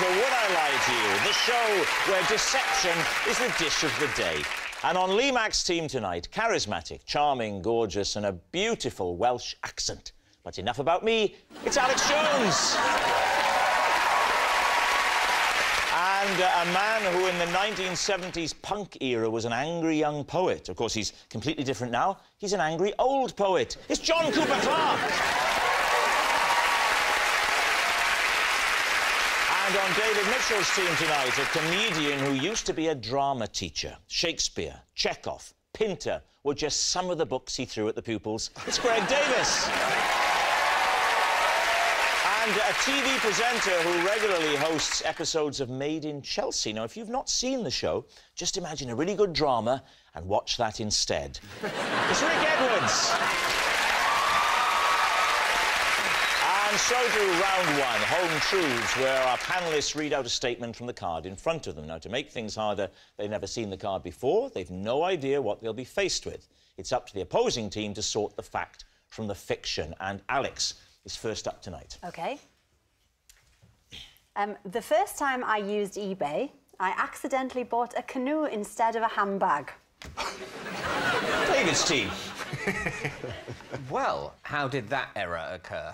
to Would I Lie to You, the show where deception is the dish of the day. And on Lee Mack's team tonight, charismatic, charming, gorgeous, and a beautiful Welsh accent. But enough about me, it's Alex Jones. And uh, a man who in the 1970s punk era was an angry young poet. Of course, he's completely different now. He's an angry old poet. It's John Cooper Clarke. On David Mitchell's team tonight, a comedian who used to be a drama teacher. Shakespeare, Chekhov, Pinter were just some of the books he threw at the pupils. It's Greg Davies. And a TV presenter who regularly hosts episodes of Made in Chelsea. Now, if you've not seen the show, just imagine a really good drama and watch that instead. it's Rick Edwards. And so do round one, Home Truths, where our panellists read out a statement from the card in front of them. Now, to make things harder, they've never seen the card before. They've no idea what they'll be faced with. It's up to the opposing team to sort the fact from the fiction. And Alex is first up tonight. Okay. Um, the first time I used eBay, I accidentally bought a canoe instead of a handbag. David's team. Well, how did that error occur?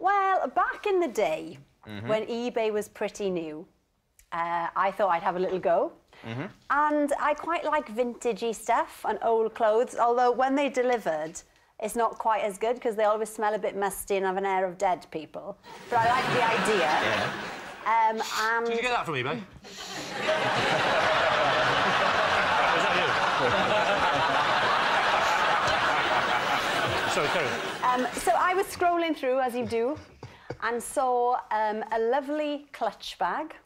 Well, back in the day, when eBay was pretty new, uh, I thought I'd have a little go. And I quite like vintagey stuff and old clothes, although when they delivered, it's not quite as good because they always smell a bit musty and have an air of dead people. But I like the idea. Um, and Did you get that from eBay? Was that you? Sorry, carry on. Um, so I was scrolling through, as you do, and saw um, a lovely clutch bag.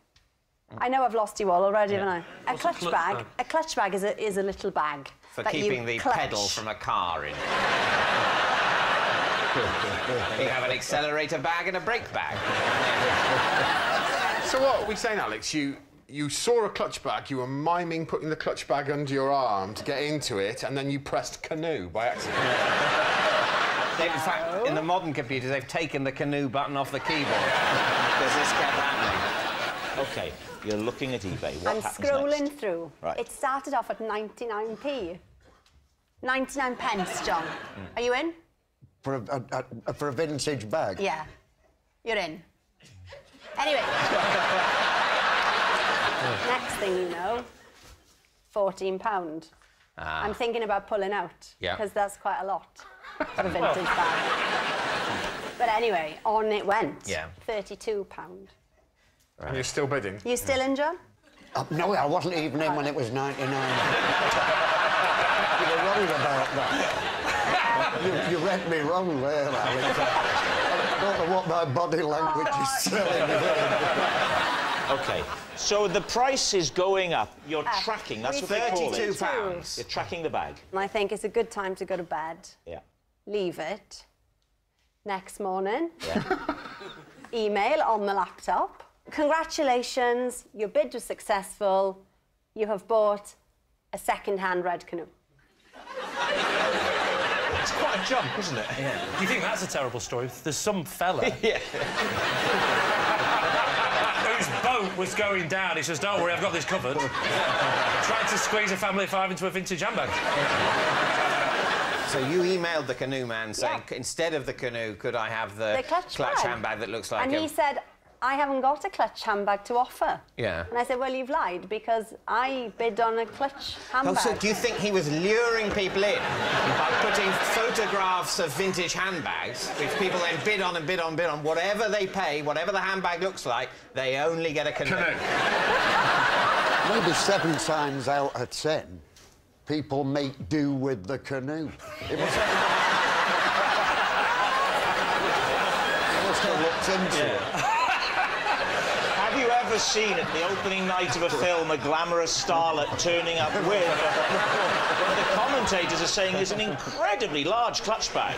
I know I've lost you all already, haven't I? A What's a clutch clutch bag. bag? A clutch bag is a, is a little bag. For that you keeping the clutch. pedal from a car in. you have an accelerator bag and a brake bag. So what are we saying, Alex? You you saw a clutch bag, you were miming putting the clutch bag under your arm to get into it, and then you pressed canoe by accident. They- in fact, in the modern computers, they've taken the canoe button off the keyboard because this kept happening. OK, you're looking at eBay. What I'm scrolling next? through. Right. It started off at 99p. 99 pence, John. Hmm. Are you in? For a, a, a, for a vintage bag? Yeah. You're in. Anyway. Next thing you know, 14 pound. Ah. I'm thinking about pulling out. Yeah. Because that's quite a lot for a vintage bag. But anyway, on it went. Yeah. 32 pound. And you're still bidding. You still in, John? Uh, no, I wasn't even in when it was 99. you were wrong about that. you, you read me wrong there, Alex. I don't know what my body language is telling me. OK, so the price is going up. You're Ah, tracking, that's what they call Thirty-two it. pounds. You're tracking the bag. And I think it's a good time to go to bed. Yeah. Leave it. Next morning, Yeah. email on the laptop. Congratulations, your bid was successful. You have bought a second-hand red canoe. It's quite a jump, isn't it? Yeah. Do you think that's a terrible story? There's some fella yeah. whose boat was going down. He says, "Don't worry, I've got this covered." Tried to squeeze a family of five into a vintage handbag. So you emailed the canoe man saying, Yeah. instead of the canoe, could I have the, The clutch bag. handbag that looks like And a... he said, I haven't got a clutch handbag to offer. Yeah. And I said, well, you've lied because I bid on a clutch Oh, handbag. so do you think he was luring people in by putting photographs of vintage handbags, which people then bid on and bid on, bid on, whatever they pay, whatever the handbag looks like, they only get a canoe. Maybe seven times out of ten, people make do with the canoe. It must, it must have looked into it. Have you ever seen at the opening night of a film a glamorous starlet turning up with what the commentators are saying is an incredibly large clutch bag?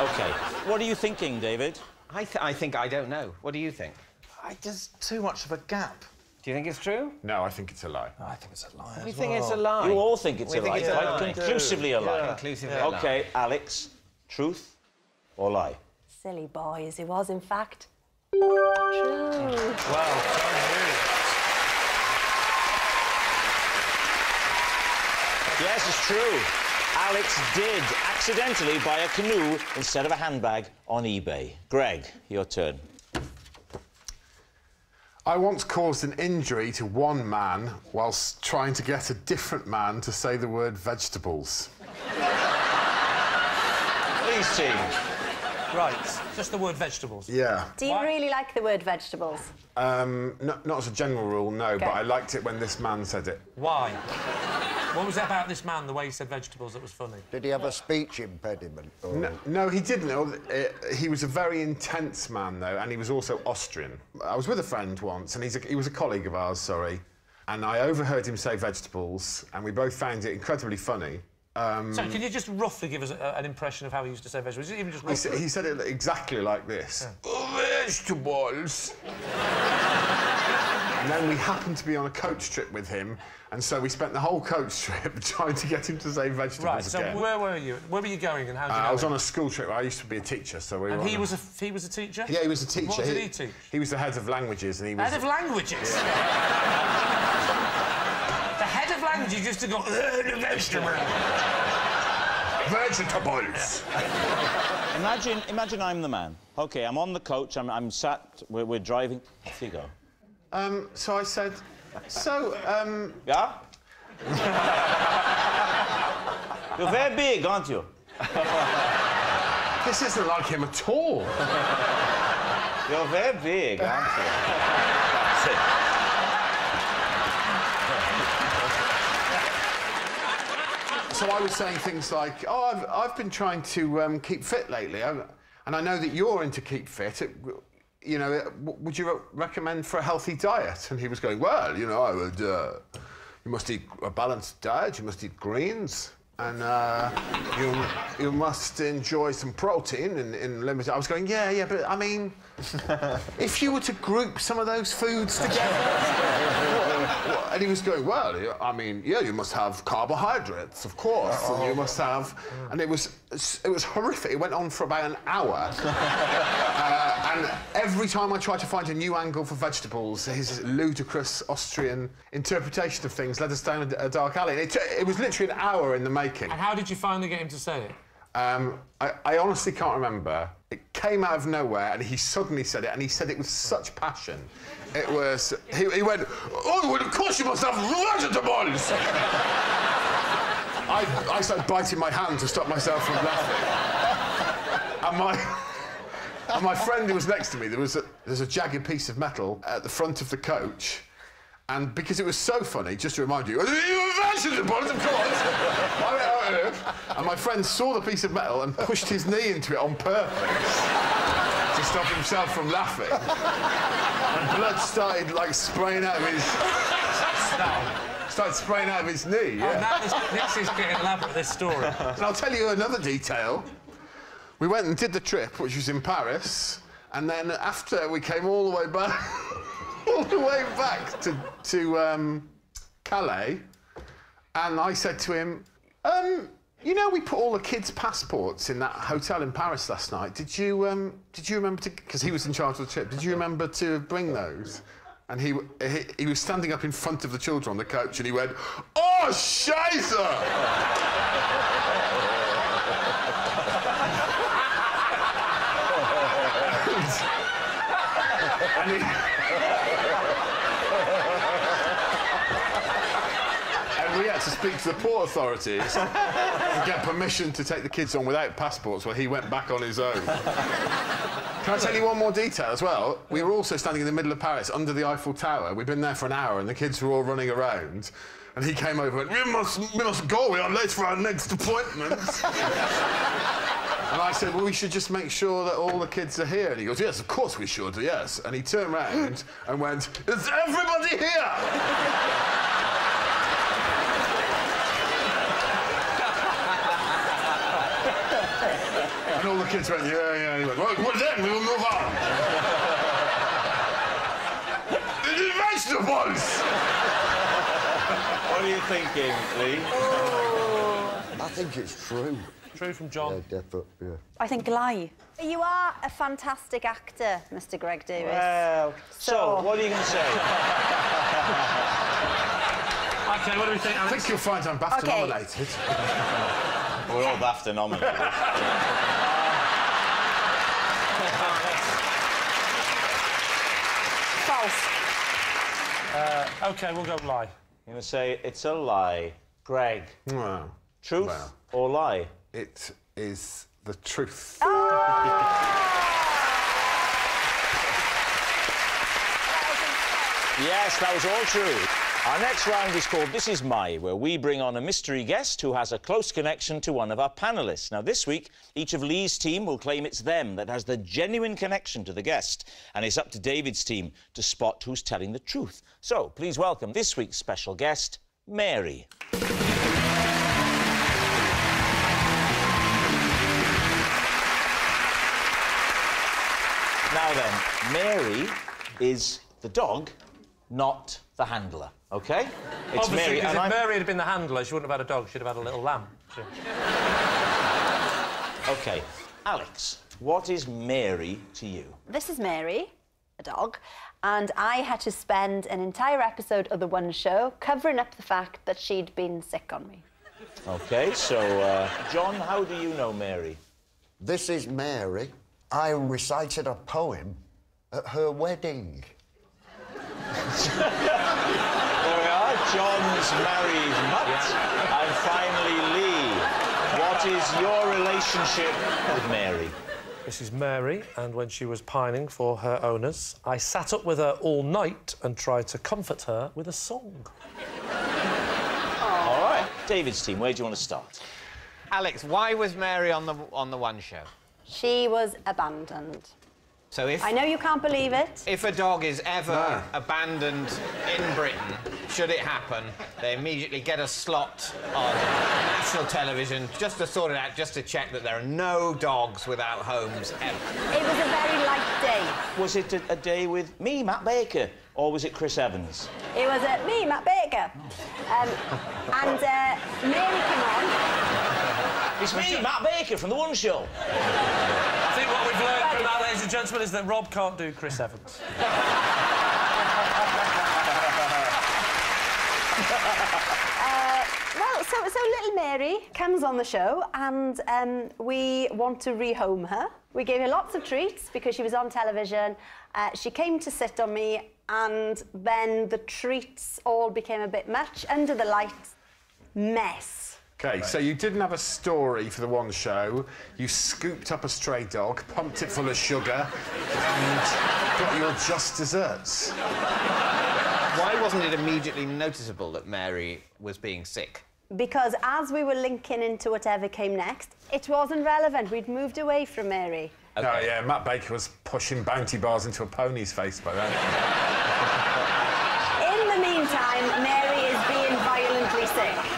OK, what are you thinking, David? I, th- I think I don't know. What do you think? I, there's too much of a gap. Do you think it's true? No, I think it's a lie. I think it's a lie. We as think it's a lie. You all think it's We a think lie, it's a lie. conclusively a lie. Yeah. Conclusively a lie. OK, Alex, truth or lie? Silly boy, as he was, in fact. True. Well, Yes, it's true. Alex did accidentally buy a canoe instead of a handbag on eBay. Greg, your turn. I once caused an injury to one man whilst trying to get a different man to say the word vegetables. Please, team. Right, just the word vegetables. Yeah. Do you Why- really like the word vegetables? Um, no, not as a general rule, no, Okay. but I liked it when this man said it. Why? What was it about this man, the way he said vegetables, that was funny? Did he have a speech impediment? or- No, no, he didn't. Uh, He was a very intense man, though, and he was also Austrian. I was with a friend once, and he's a, he was a colleague of ours, sorry, and I overheard him say vegetables, and we both found it incredibly funny. Um, So, can you just roughly give us a, an impression of how he used to say vegetables? Even just he, roughly. sa- he said it exactly like this. Vegetables. And then we happened to be on a coach trip with him, and so we spent the whole coach trip trying to get him to say vegetables Right, so again. where were you? Where were you going and how did Uh, you I was him? on a school trip. I used to be a teacher, so we were. And he on was a he was a teacher. Yeah, he was a teacher. What did he teach? He was the head of languages, and he was. Head of languages. the head of languages used to go. "Uh, vegetable." Vegetables. Imagine, imagine I'm the man. OK, I'm on the coach, I'm, I'm sat, we're, we're driving. Off you go. Um, so I said, so, um, Yeah? You're very big, aren't you? this isn't like him at all. You're very big, aren't you? That's it. So I was saying things like, oh, I've, I've been trying to um, keep fit lately, I- and I know that you're into keep fit. It, you know, would you recommend for a healthy diet? And he was going, well, you know, I would. Uh, you must eat a balanced diet. You must eat greens. And uh, you, you must enjoy some protein in, in limited. I was going, yeah, yeah, but I mean, if you were to group some of those foods together, he was going, well, I mean, yeah, you must have carbohydrates, of course, and you must have, and it was, it was horrific. It went on for about an hour, uh, and every time I tried to find a new angle for vegetables, his ludicrous Austrian interpretation of things led us down a, dark alley. It, it was literally an hour in the making. And how did you finally get him to say it? Um, I, I honestly can't remember. It came out of nowhere, and he suddenly said it, and he said it with such passion. It was. He, he went, "Oh, well, of course you must have vegetables." I, I started biting my hand to stop myself from laughing. And my. And my friend who was next to me, there was a, there's a jagged piece of metal at the front of the coach. And because it was so funny, just to remind you, vegetables, of course. and my friend saw the piece of metal and pushed his knee into it on purpose to stop himself from laughing. And blood started like spraying out of his started spraying out of his knee. Oh, Yeah. now this, this is getting elaborate, this story. And I'll tell you another detail. We went and did the trip, which was in Paris, and then after we came all the way back, all the way back to to um, Calais, and I said to him, um, "You know, we put all the kids' passports in that hotel in Paris last night. Did you um, did you remember to? Because he was in charge of the trip. Did you remember to bring those?" And he, he he was standing up in front of the children on the coach, and he went, "Oh, Scheiße!" And and we had to speak to the port authorities and get permission to take the kids on without passports while he went back on his own. Can I tell you one more detail as well? We were also standing in the middle of Paris under the Eiffel Tower. We'd been there for an hour and the kids were all running around. And he came over and went, we must, we must go, we are late for our next appointment. And I said, well, we should just make sure that all the kids are here. And he goes, yes, of course we should, yes. And he turned round and went, is everybody here? The kids went, yeah, yeah. He went, well, well then we will move on. it is vegetables! What are you thinking, Lee? I think it's true. True from Yeah, John. definitely. Yeah. I think lie. You are a fantastic actor, Mr. Greg Davies. Well, so, So- what are you going to say? OK, what do we think, I think you'll find I'm BAFTA Okay. nominated. We're all BAFTA nominated. Uh, OK, we'll go lie. You're going to say it's a lie. Greg, Well, truth Well. or lie? it is the truth. Ah! Yes, that was all true. Our next round is called This Is My, where we bring on a mystery guest who has a close connection to one of our panellists. Now, this week, each of Lee's team will claim it's them that has the genuine connection to the guest, and it's up to David's team to spot who's telling the truth. So, please welcome this week's special guest, Mary. Now then, Mary is the dog, not the handler. Okay? It's Obviously, Mary, 'cause and if I'm Mary had been the handler, she wouldn't have had a dog. She'd have had a little lamb. Okay. Alex, what is Mary to you? This is Mary, a dog, and I had to spend an entire episode of the One Show covering up the fact that she'd been sick on me. Okay, so uh, John, how do you know Mary? This is Mary. I recited a poem at her wedding. There we are. John's married Mutt, and finally Lee. What is your relationship with Mary? This is Mary, and when she was pining for her owners, I sat up with her all night and tried to comfort her with a song. All right, David's team. Where do you want to start? Alex, why was Mary on the on the one show? She was abandoned. So if I know you can't believe it. if a dog is ever No. abandoned in Britain, should it happen, they immediately get a slot on national television just to sort it out, just to check that there are no dogs without homes ever. It was a very light day. Was it a, a day with me, Matt Baker, or was it Chris Evans? It was uh, me, Matt Baker. Um, and uh, Mary came on. It's me, Matt Baker from The One Show. We've learned from that, ladies and gentlemen, is that Rob can't do Chris Evans. Well, so, so little Mary comes on the show and um, we want to rehome her. We gave her lots of treats because she was on television. Uh, she came to sit on me and then the treats all became a bit much. Under the lights, mess. Okay, so you didn't have a story for the one show. You scooped up a stray dog, pumped it full of sugar, and got your just desserts. Why wasn't it immediately noticeable that Mary was being sick? Because as we were linking into whatever came next, it wasn't relevant. We'd moved away from Mary. Oh, yeah, Matt Baker was pushing bounty bars into a pony's face by then. In the meantime, Mary is being violently sick.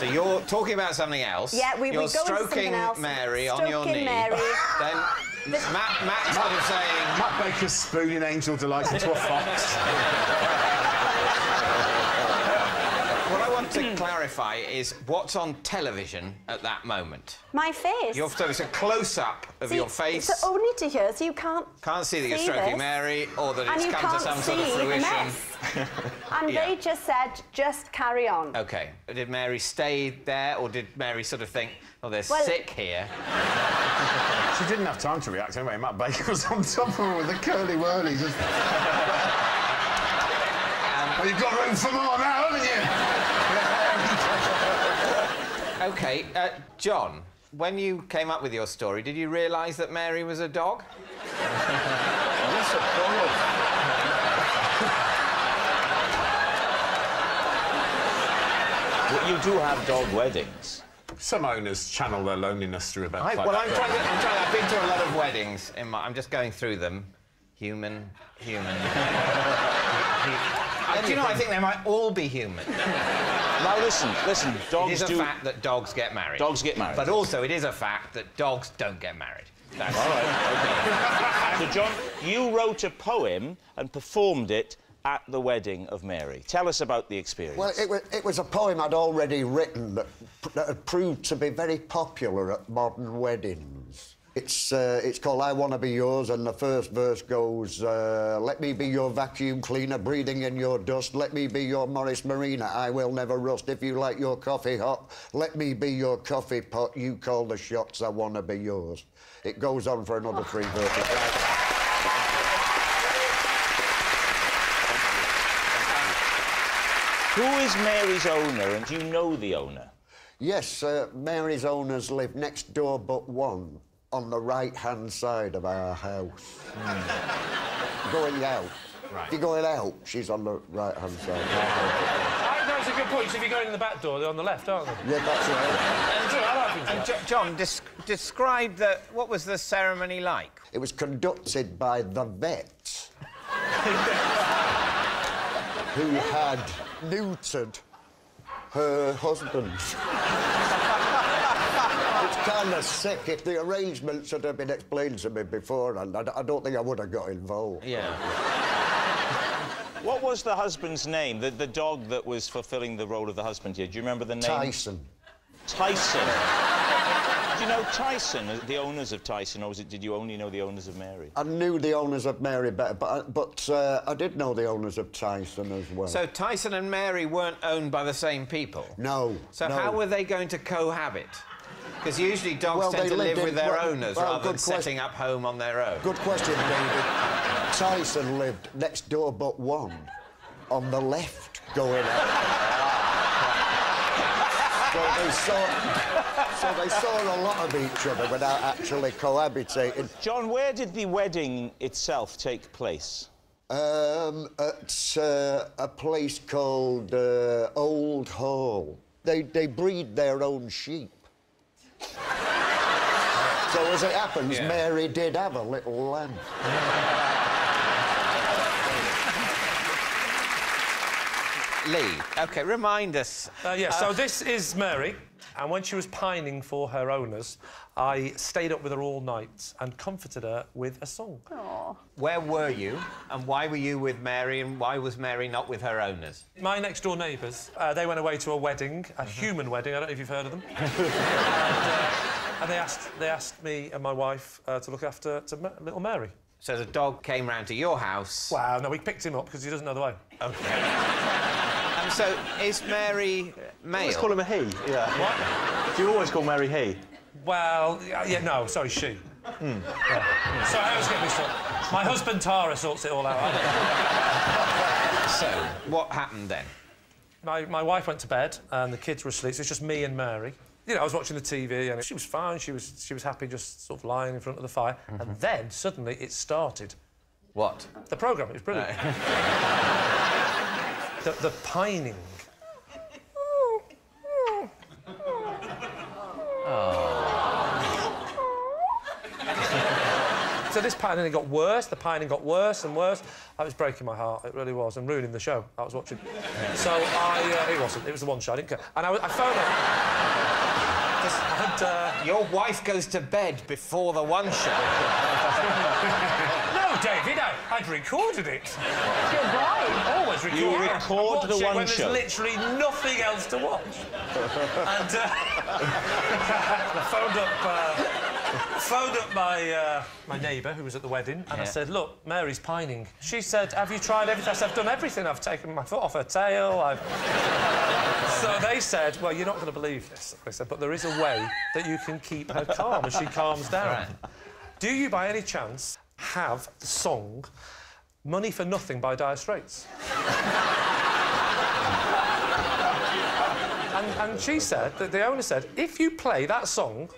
So you're talking about something else. Yeah, we- we you're go into something stroking else. Mary on your Stroking knee. Mary. Then Matt, Matt's sort of saying, Matt Baker's spooning Angel Delight into a fox. what I want to hmm. clarify is what's on television at that moment. My face. You're, so it's a close-up of See, your face. It's only to here, so you can't. Can't see that you're see stroking this. Mary or that and it's come to can't some see sort of the fruition. mess. and Yeah. they just said, just carry on. Okay. Did Mary stay there or did Mary sort of think, oh, they're Well- sick here? She didn't have time to react anyway. Matt Baker was on top of her with the Curly Wurly. Just... Um, well, you've got room for more now, haven't you? Okay, uh, John, when you came up with your story, did you realise that Mary was a dog? Yes, of course. Well, you do have dog weddings. Some owners channel their loneliness through events I, like well, that. I'm trying, to, I'm trying. I've been to a lot of weddings. In my, I'm just going through them. Human, human. Do you know? I think they might all be human. Now listen, listen. It Dogs is a do. fact that dogs get married. Dogs get married. But also, it is a fact that dogs don't get married. That's All right. Okay. so, John, you wrote a poem and performed it at the wedding of Mary. Tell us about the experience. Well, it was, it was a poem I'd already written that, that had proved to be very popular at modern weddings. It's, uh, it's called I Wanna Be Yours, and the first verse goes, uh, Let me be your vacuum cleaner, breathing in your dust. Let me be your Morris Marina, I will never rust. If you like your coffee hot, let me be your coffee pot. You call the shots, I wanna be yours. It goes on for another three verses. Who is Mary's owner, and do you know the owner? Yes, uh, Mary's owners live next door but one, on the right-hand side of our house. Hmm. Going out. Right. If you're going out, she's on the right-hand side. I, think that's a good point. So if you're going in the back door, they're on the left, aren't they? yeah, that's right. And John, I like And that. John, des- describe the what was the ceremony like? It was conducted by the vet, who had neutered her husband. It's kind of sick. If the arrangements had been explained to me beforehand, I don't think I would have got involved. Yeah. What was the husband's name? The, the dog that was fulfilling the role of the husband here. Do you remember the name? Tyson. Tyson. Do you know Tyson, uh, the owners of Tyson, or was it, did you only know the owners of Mary? I knew the owners of Mary better, but I, but uh, I did know the owners of Tyson as well. So Tyson and Mary weren't owned by the same people. no. So no. how were they going to cohabit? Because usually dogs Well, tend to live in- with their well- owners well, rather than good quest- setting up home on their own. Good question, David. Tyson lived next door but one, on the left, going out. so they saw, so they saw a lot of each other without actually cohabitating. John, where did the wedding itself take place? Um, at uh, a place called uh, Old Hall. They they breed their own sheep. So as it happens, Yeah. Mary did have a little lamb. Lee, OK, remind us. Uh, yeah, so this is Mary, and when she was pining for her owners, I stayed up with her all night and comforted her with a song. Aww. Where were you, and why were you with Mary, and why was Mary not with her owners? My next door neighbours, uh, they went away to a wedding, a Mm-hmm. human wedding. I don't know if you've heard of them. and, uh, and they asked they asked me and my wife uh, to look after to Ma- little Mary. So the dog came round to your house. Wow, no, we picked him up because he doesn't know the way. And so is Mary male? Let's call him a he. Yeah. What? Do you always call Mary he? Well, yeah, yeah, no, sorry, she. Hmm. Yeah. Sorry, I was getting this up. My husband Tara sorts it all out. So what happened then? My, my wife went to bed and the kids were asleep, so it's just me and Mary. You know, I was watching the TV and she was fine, she was, she was happy just sort of lying in front of the fire. And then suddenly it started. What? The programme, it was brilliant. the, the pining. So this pining got worse, the pining got worse and worse. That was breaking my heart, it really was, and ruining the show I was watching. So I, uh, it wasn't, it was the one show, I didn't care. And I, I phoned her. And, uh, Your wife goes to bed before the one show. no, David, I, I'd recorded it. You're right. Always record. You record Watch the it one when show. There's literally nothing else to watch. and uh, I phoned up, uh, phoned up my uh, my neighbour who was at the wedding, and I said, "Look, Mary's pining." She said, "Have you tried everything?" I said, "I've done everything. I've taken my foot off her tail. I've." so they said, "Well, you're not going to believe this." They said, "But there is a way that you can keep her calm as she calms down." Do you, by any chance, have the song "Money for Nothing" by Dire Straits? and, and she said that the owner said, if you play that song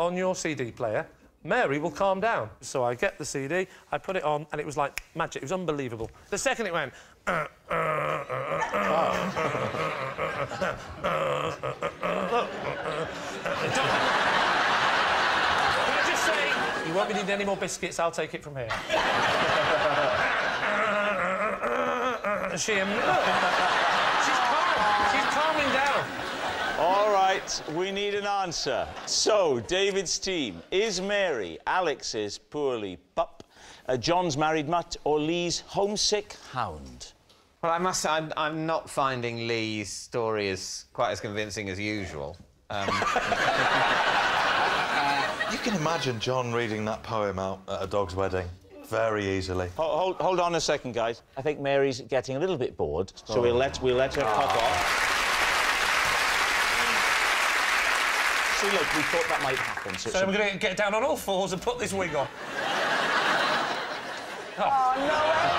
on your CD player, Mary will calm down. So I get the CD, I put it on, and it was like magic. It was unbelievable. The second it went. Can I just say, you won't be needing any more biscuits, I'll take it from here. she, she's calm. She's calming down. All right, we need an answer. So, David's team, is Mary Alex's poorly pup, uh, John's married mutt, or Lee's homesick hound? Well, I must say, I'm, I'm not finding Lee's story as quite as convincing as usual. Um, You can imagine John reading that poem out at a dog's wedding very easily. Hold, hold, hold on a second, guys. I think Mary's getting a little bit bored, so we'll let we'll let her pop off. See, look, we thought that might happen. So, So so- we're going to get down on all fours and put this wig on. Oh. oh, no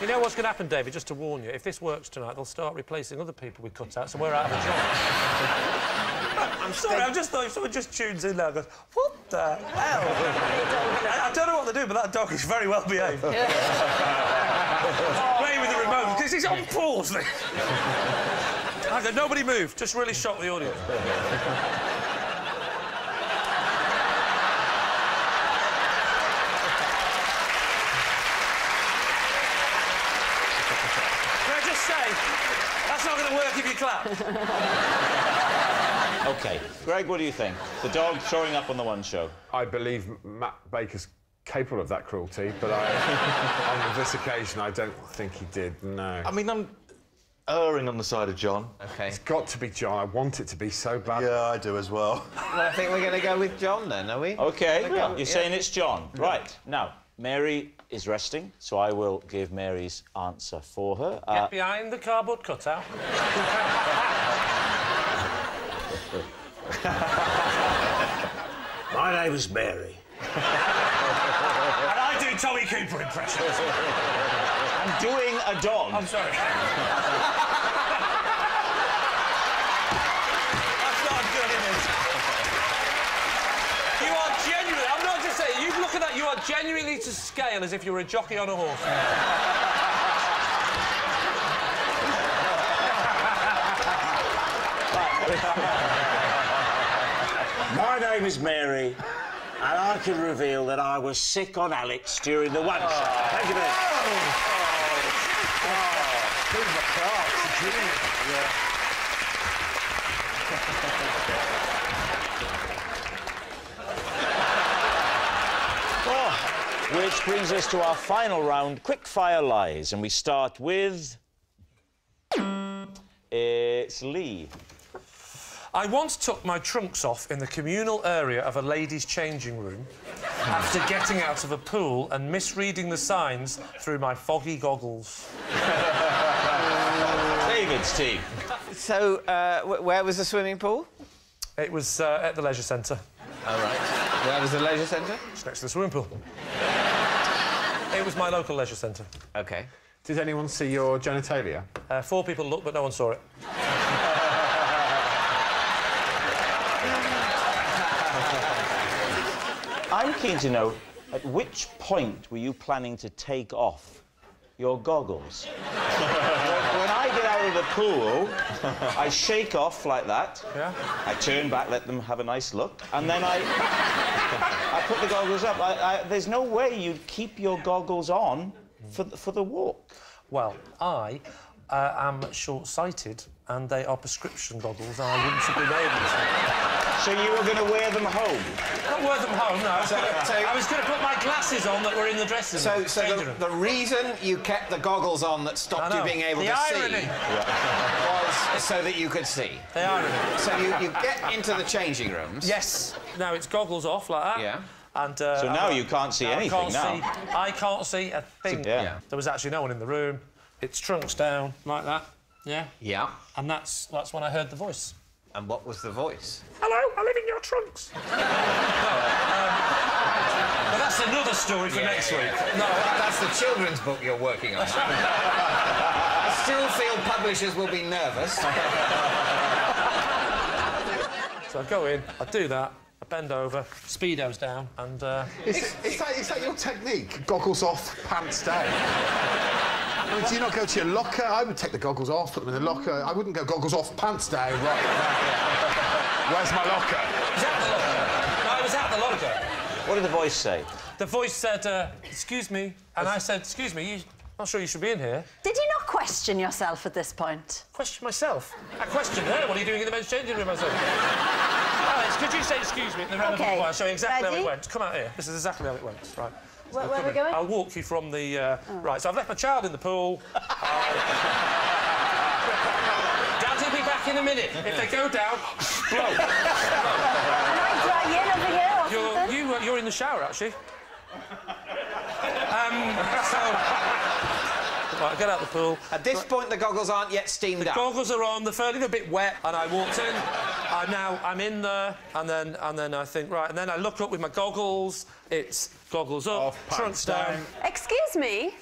You know what's going to happen, David, just to warn you, if this works tonight, they'll start replacing other people with cutouts, so we're out of a job. I'm sorry, I just thought if someone just tunes in now and goes, what the hell? I, I don't know what to do, but that dog is very well behaved. Playing with the remote, because he's on pause. I said, nobody move, just really shock the audience. Can I just say, that's not going to work if you clap. okay, Greg, what do you think? The dog showing up on the one show. I believe Matt Baker's capable of that cruelty, but I, on this occasion, I don't think he did. No. I mean, I'm erring on the side of John. OK. It's got to be John. I want it to be so bad. Yeah, I do as well. Well, I think we're going to go with John then, are we? Okay, Okay, you're yeah. saying it's John. Right, now, Mary is resting, so I will give Mary's answer for her. Uh, Get behind the cardboard cutout. My name is Mary. and Tommy Cooper impressions. I'm doing a dog. I'm sorry. That's not good, is it? You are genuinely, I'm not just saying, you look at that, you are genuinely to scale as if you were a jockey on a horse. My name is Mary, and I can reveal that I was sick on Alex during the one show. Thank you very much. Oh, which brings us to our final round, quick fire lies, and we start with. It's Lee. I once took my trunks off in the communal area of a ladies' changing room after getting out of a pool and misreading the signs through my foggy goggles. David's team. So, uh, where was the swimming pool? It was uh, at the leisure centre, All right. Where was the leisure centre? It's next to the swimming pool. it was my local leisure centre. OK. Did anyone see your genitalia? Uh, four people looked, but no one saw it. Keen to know at which point were you planning to take off your goggles? when I get out of the pool, I shake off like that. Yeah? I turn back, let them have a nice look, and then I, I put the goggles up. I, I, there's no way you'd keep your goggles on for, the- for the walk. Well, I uh, am short-sighted, and they are prescription goggles, and I wouldn't have been able to. So you were going to wear them home? Not worth them home, no. I was So- gonna- so- I was going to put my glasses on that were in the dressing room. so changing the, the reason you kept the goggles on that stopped you being able the to irony. see was so that you could see. The irony. So you, you get into the changing rooms. Yes. Now it's goggles off like that. Yeah. And uh, So now I'm- you can't see I anything can't now. See, I can't see a thing. yeah. Yeah. There was actually no one in the room. It's trunks down like that. Yeah. Yeah. And that's that's when I heard the voice. And what was the voice? Hello, I live in your trunks. no, um, but that's another story for next week. No, that's the children's book you're working on. I still feel publishers will be nervous. So I go in, I do that, I bend over, speedo's down, and uh, Is, is, that, is that your technique? Goggles off, pants down? I mean, do you not go to your locker? I would take the goggles off, put them in the locker. I wouldn't go goggles off, pants down. Right. Where's my locker? was at the locker. No, I was at the locker. What did the voice say? The voice said, uh, "Excuse me," and I said, "Excuse me, you." Not sure you should be in here. Did you not question yourself at this point? Question myself. I questioned her. What are you doing in the men's changing room? I said. Alex, could you say excuse me in the relevant Okay, way? I'll show you exactly how it went. Come out here. This is exactly how it went. Right. Where, where are we going? I'll walk you from the. Uh, Right, so I've left my child in the pool. Dad will be back in a minute. If they go down, blow. I dry in over here You're, you, uh, you're in the shower, actually. Um, so. Right, get out the pool. At this point, the goggles aren't yet steamed The up. goggles are on. They're fairly a bit wet, and I walked in. And now I'm in there, and then and then I think right, and then I look up with my goggles. It's goggles up, Off, trunks down. down. Excuse me.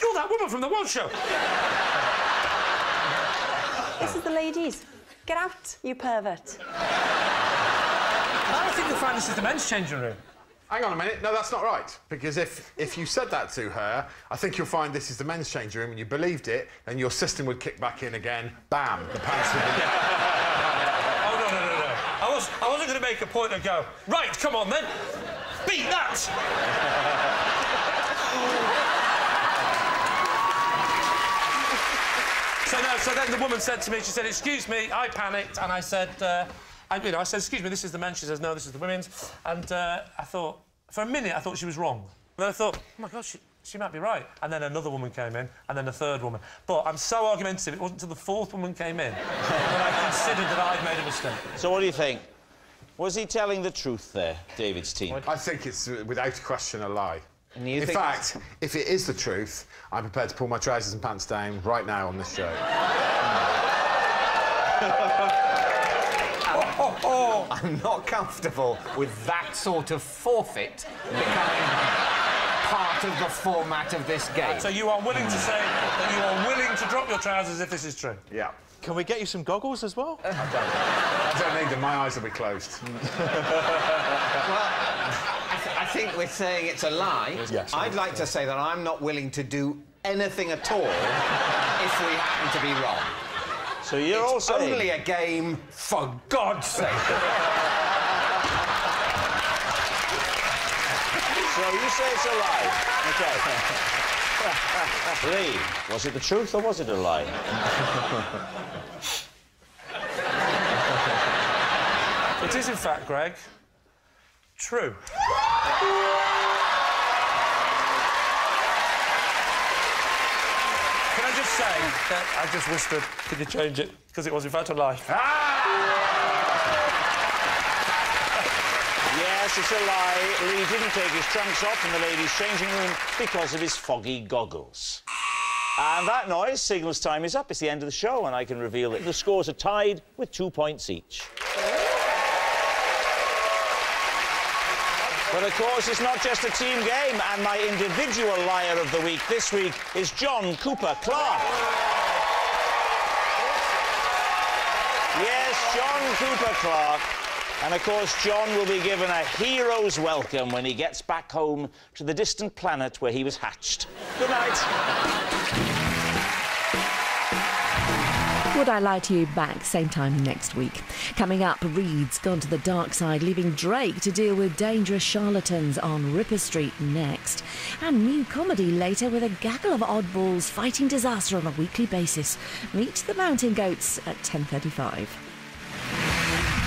You're that woman from the one show. This is the ladies. Get out, you pervert. I think you'll find this is the men's changing room. Hang on a minute. No, that's not right. Because if, if you said that to her, I think you'll find this is the men's change room and you believed it, and your system would kick back in again. Bam! The pants would be... Oh no no no no! I was I wasn't going to make a point and go right. Come on then, beat that. so no. So then the woman said to me, she said, "Excuse me." I panicked and I said, uh, I, you know, I said, "Excuse me, this is the men's." She says, "No, this is the women's." And uh, I thought, for a minute, I thought she was wrong. And then I thought, "Oh my God, she." She might be right. And then another woman came in, and then a third woman. But I'm so argumentative, it wasn't until the fourth woman came in that I considered that I'd made a mistake. So what do you think? Was he telling the truth there, David's team? I think it's, uh, without question, a lie. And you In think fact, if it is the truth, I'm prepared to pull my trousers and pants down right now on this show. I'm not comfortable with that sort of forfeit becoming part of the format of this game. So you are willing to say that you are willing to drop your trousers if this is true? Yeah. Can we get you some goggles as well? I don't I don't need them. My eyes will be closed. Hmm. Well, I, th- I think we're saying it's a lie. Yes. I'd like to say that I'm not willing to do anything at all if we happen to be wrong. So you're all It's saying... only a game, for God's sake. So you say it's a lie. Okay. Lee, was it the truth or was it a lie? It is, in fact, Greg, true. say that I just whispered, could you change it? Because it was, in fact, a lie. Ah! Yes, it's a lie. Lee didn't take his trunks off in the ladies' changing room because of his foggy goggles. And that noise signals time is up. It's the end of the show, and I can reveal that the scores are tied with two points each. But of course, it's not just a team game, and my individual liar of the week this week is John Cooper Clarke. Yes, John Cooper Clarke. And of course, John will be given a hero's welcome when he gets back home to the distant planet where he was hatched. Good night. Would I Lie to You back same time next week. Coming up, Reed's gone to the dark side, leaving Drake to deal with dangerous charlatans on Ripper Street next. And new comedy later with a gaggle of oddballs fighting disaster on a weekly basis. Meet the Mountain Goats at 10.35.